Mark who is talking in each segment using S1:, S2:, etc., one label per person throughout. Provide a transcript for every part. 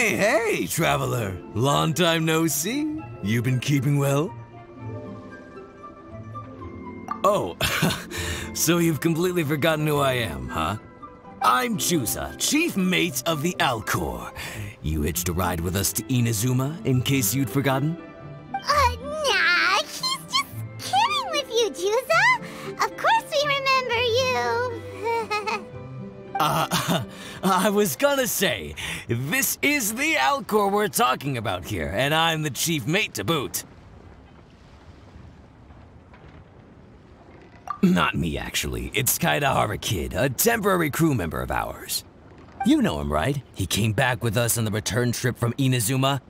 S1: Hey, hey, traveler. Long time no see. You've been keeping well? Oh, so you've completely forgotten who I am, huh? I'm Juza, chief mate of the Alcor. You hitched a ride with us to Inazuma, in case you'd forgotten? I was gonna say, this is the Alcor we're talking about here, and I'm the chief mate to boot. Not me, actually. It's Kaedehara Kid, a temporary crew member of ours. You know him, right? He came back with us on the return trip from Inazuma.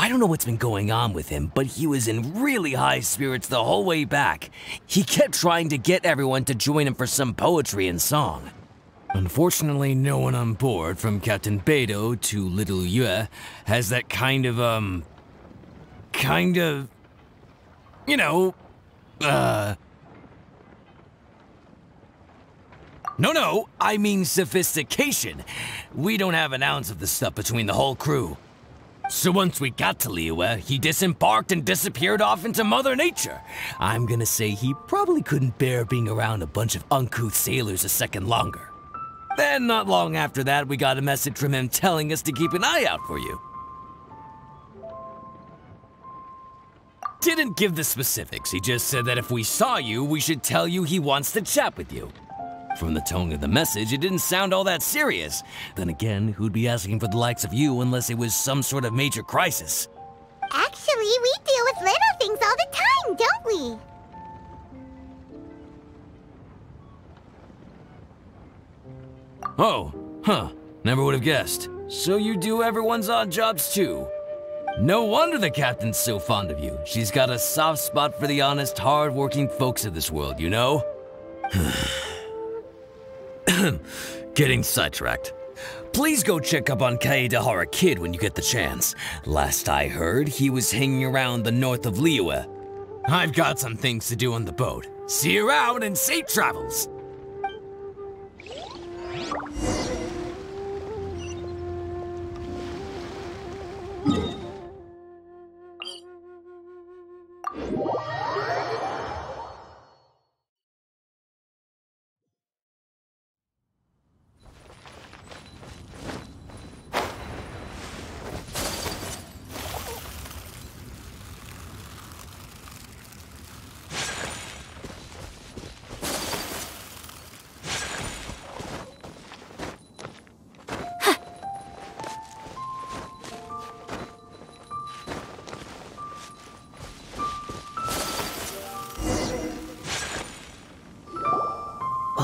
S1: I don't know what's been going on with him, but he was in really high spirits the whole way back. He kept trying to get everyone to join him for some poetry and song. Unfortunately, no one on board, from Captain Beidou to Little Yue, has that kind of, um... kind of... you know... uh... No, no, I mean sophistication. We don't have an ounce of the stuff between the whole crew. So once we got to Liyue, he disembarked and disappeared off into Mother Nature. I'm gonna say he probably couldn't bear being around a bunch of uncouth sailors a second longer. Then, not long after that, we got a message from him telling us to keep an eye out for you. Didn't give the specifics, he just said that if we saw you, we should tell you he wants to chat with you. From the tone of the message, it didn't sound all that serious. Then again, who'd be asking for the likes of you unless it was some sort of major crisis?
S2: Actually, we deal with little things all the time, don't we?
S1: Oh, huh. Never would have guessed. So you do everyone's odd jobs too. No wonder the captain's so fond of you. She's got a soft spot for the honest, hard-working folks of this world, you know? Getting sidetracked. Please go check up on Kaedehara Kid when you get the chance. Last I heard, he was hanging around the north of Liyue. I've got some things to do on the boat. See you around and safe travels! Whoa!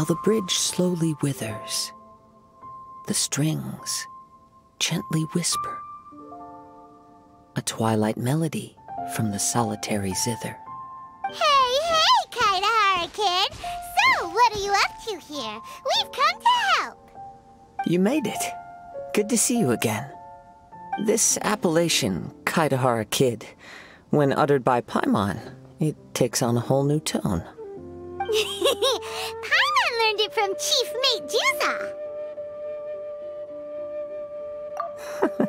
S3: While the bridge slowly withers, the strings gently whisper. A twilight melody from the solitary zither.
S2: Hey, hey, Kaedehara Kid! So, what are you up to here? We've come to help!
S3: You made it. Good to see you again. This appellation, Kaedehara Kid, when uttered by Paimon, it takes on a whole new tone.
S2: Paimon learned it from Chief Mate Juza.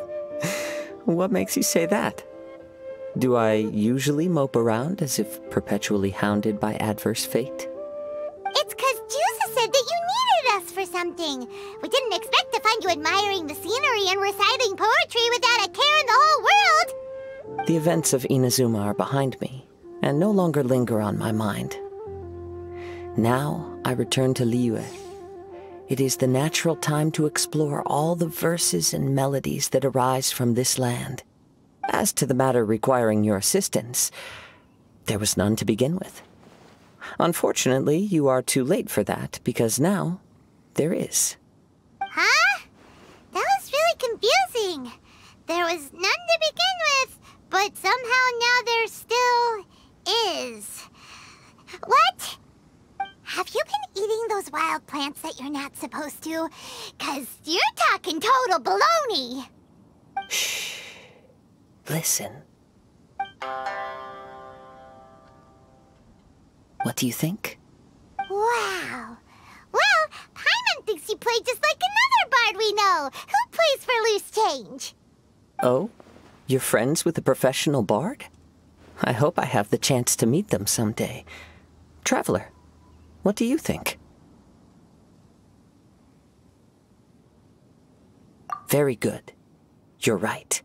S3: What makes you say that? Do I usually mope around as if perpetually hounded by adverse fate?
S2: It's cause Juza said that you needed us for something. We didn't expect to find you admiring the scenery and reciting poetry without a care in the whole world.
S3: The events of Inazuma are behind me, and no longer linger on my mind. Now I return to Liyue. It is the natural time to explore all the verses and melodies that arise from this land. As to the matter requiring your assistance, there was none to begin with. Unfortunately, you are too late for that, because now there is.
S2: Huh? That was really confusing. There was none to begin with, but somehow now there still is. What? Have you been eating those wild plants that you're not supposed to? Cause you're talking total baloney.
S3: Shh. Listen. What do you think?
S2: Wow. Well, Paimon thinks you play just like another bard we know, who plays for loose change.
S3: Oh? You're friends with a professional bard? I hope I have the chance to meet them someday. Traveler, what do you think? Very good. You're right.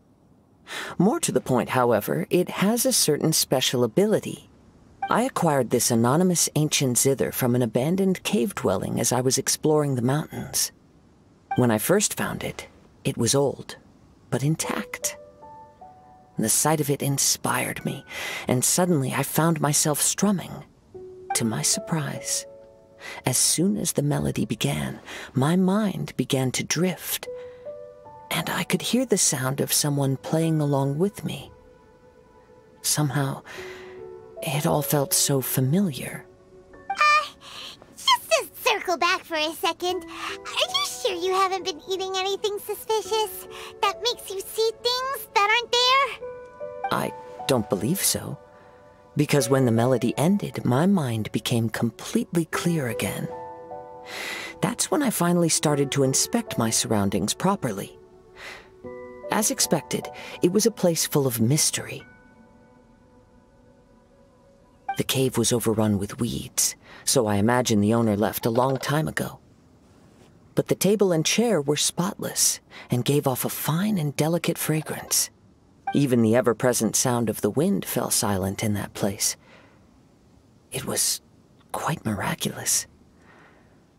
S3: More to the point, however, it has a certain special ability. I acquired this anonymous ancient zither from an abandoned cave dwelling as I was exploring the mountains. When I first found it, it was old, but intact. The sight of it inspired me, and suddenly I found myself strumming. To my surprise, as soon as the melody began, my mind began to drift, and I could hear the sound of someone playing along with me. Somehow, it all felt so familiar.
S2: Uh, just to circle back for a second, are you sure you haven't been eating anything suspicious that makes you see things that aren't there?
S3: I don't believe so. Because when the melody ended, my mind became completely clear again. That's when I finally started to inspect my surroundings properly. As expected, it was a place full of mystery. The cave was overrun with weeds, so I imagine the owner left a long time ago. But the table and chair were spotless and gave off a fine and delicate fragrance. Even the ever-present sound of the wind fell silent in that place. It was quite miraculous.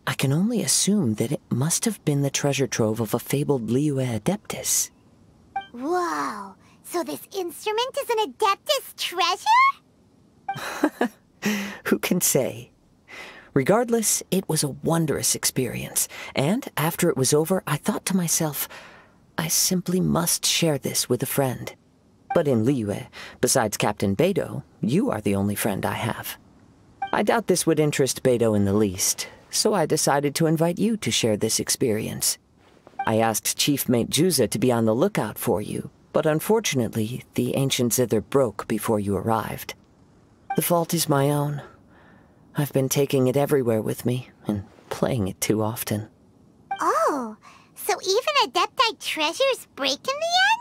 S3: I can only assume that it must have been the treasure trove of a fabled Liyue Adeptus.
S2: Whoa, so this instrument is an Adeptus treasure?
S3: Who can say? Regardless, it was a wondrous experience, and after it was over, I thought to myself, I simply must share this with a friend. But in Liyue, besides Captain Beidou, you are the only friend I have. I doubt this would interest Beidou in the least, so I decided to invite you to share this experience. I asked Chief Mate Juza to be on the lookout for you, but unfortunately, the ancient zither broke before you arrived. The fault is my own. I've been taking it everywhere with me, and playing it too often.
S2: Oh, so even Adepti treasures break in the end?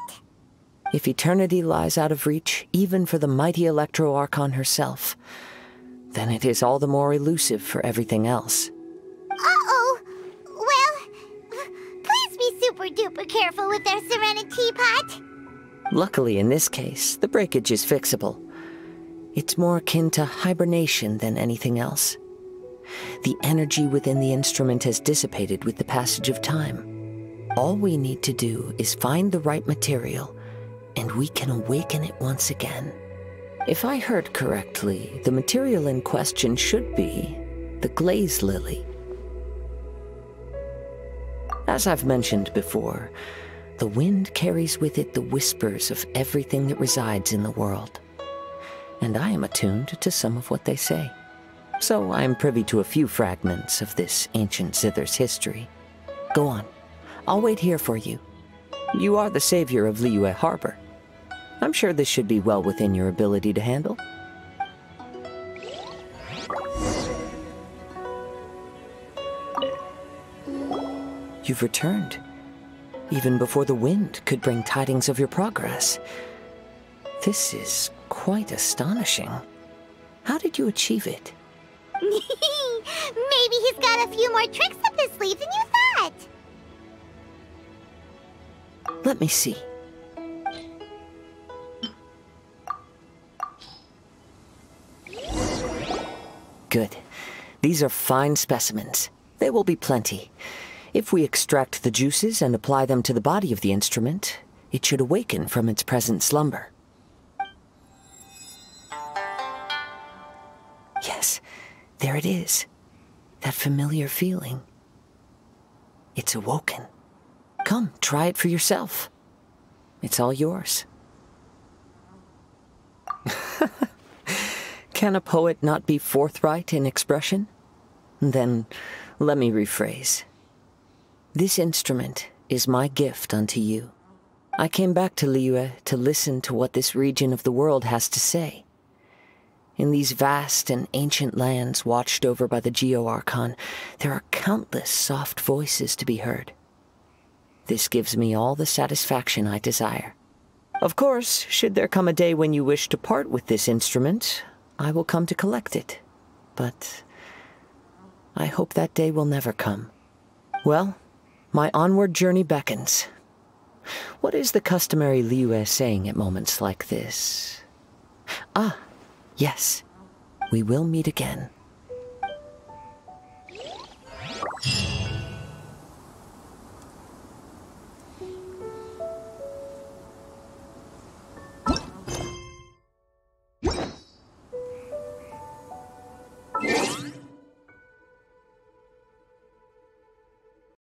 S3: If eternity lies out of reach, even for the mighty Electro Archon herself, then it is all the more elusive for everything else. Uh-oh!
S2: Well, please be super duper careful with their Serenitea Pot.
S3: Luckily, in this case, the breakage is fixable. It's more akin to hibernation than anything else. The energy within the instrument has dissipated with the passage of time. All we need to do is find the right material, and we can awaken it once again. If I heard correctly, the material in question should be the glaze lily. As I've mentioned before, the wind carries with it the whispers of everything that resides in the world. And I am attuned to some of what they say. So I am privy to a few fragments of this ancient zither's history. Go on. I'll wait here for you. You are the savior of Liyue Harbor. I'm sure this should be well within your ability to handle. You've returned. Even before the wind could bring tidings of your progress. This is quite astonishing. How did you achieve it?
S2: Maybe he's got a few more tricks up his sleeve than you
S3: Let me see. Good. These are fine specimens. There will be plenty. If we extract the juices and apply them to the body of the instrument, it should awaken from its present slumber. Yes, there it is. That familiar feeling. It's awoken. Come, try it for yourself. It's all yours. Can a poet not be forthright in expression? Then let me rephrase. This instrument is my gift unto you. I came back to Liyue to listen to what this region of the world has to say. In these vast and ancient lands watched over by the Geo Archon, there are countless soft voices to be heard. This gives me all the satisfaction I desire. Of course, should there come a day when you wish to part with this instrument, I will come to collect it. But I hope that day will never come. Well, my onward journey beckons. What is the customary Liyue saying at moments like this? Ah, yes. We will meet again.